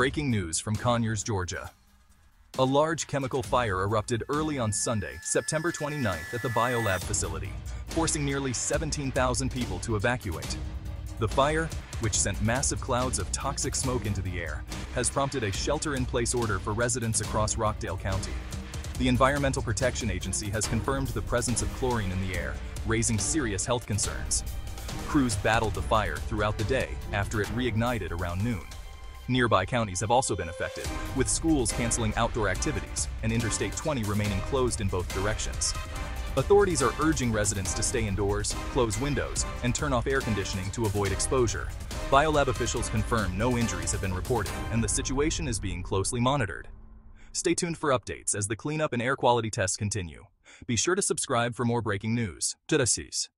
Breaking news from Conyers, Georgia. A large chemical fire erupted early on Sunday, September 29th at the Biolab facility, forcing nearly 17,000 people to evacuate. The fire, which sent massive clouds of toxic smoke into the air, has prompted a shelter-in-place order for residents across Rockdale County. The Environmental Protection Agency has confirmed the presence of chlorine in the air, raising serious health concerns. Crews battled the fire throughout the day after it reignited around noon. Nearby counties have also been affected, with schools canceling outdoor activities and Interstate 20 remaining closed in both directions. Authorities are urging residents to stay indoors, close windows, and turn off air conditioning to avoid exposure. Biolab officials confirm no injuries have been reported and the situation is being closely monitored. Stay tuned for updates as the cleanup and air quality tests continue. Be sure to subscribe for more breaking news. Jurasis.